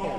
Oh!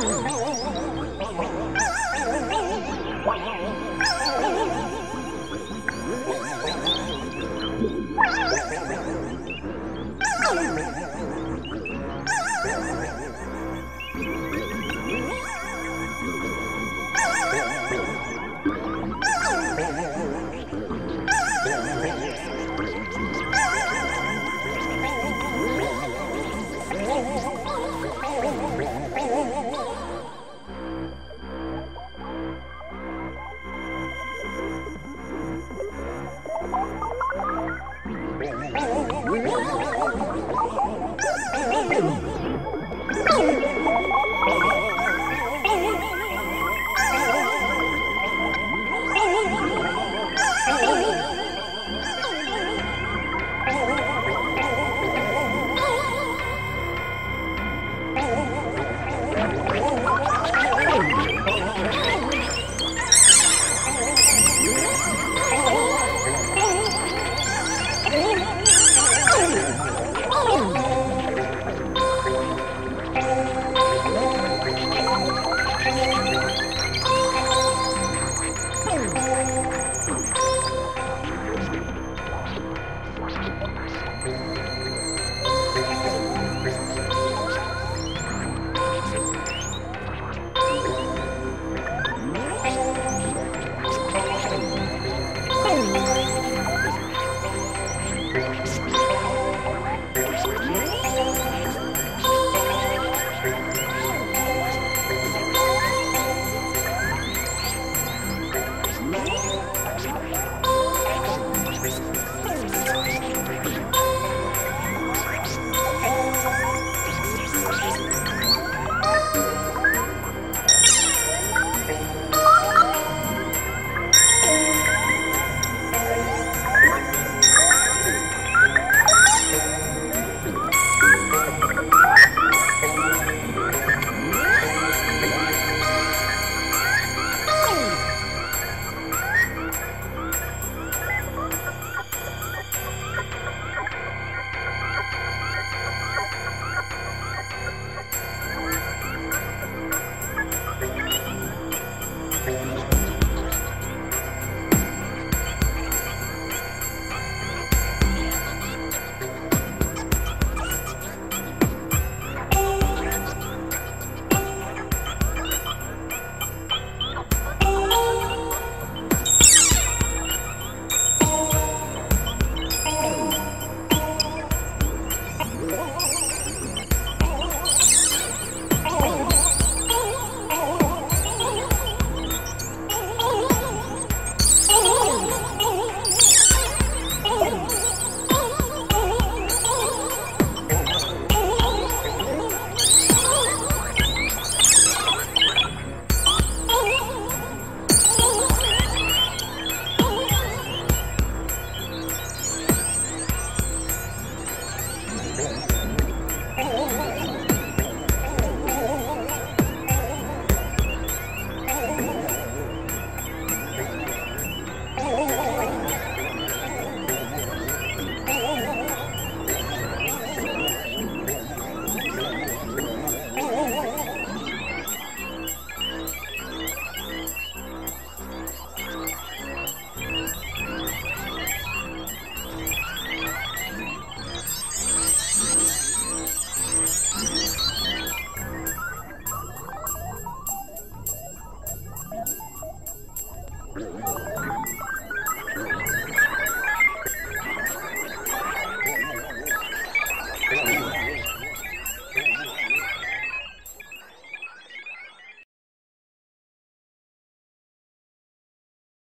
Oh, Oh!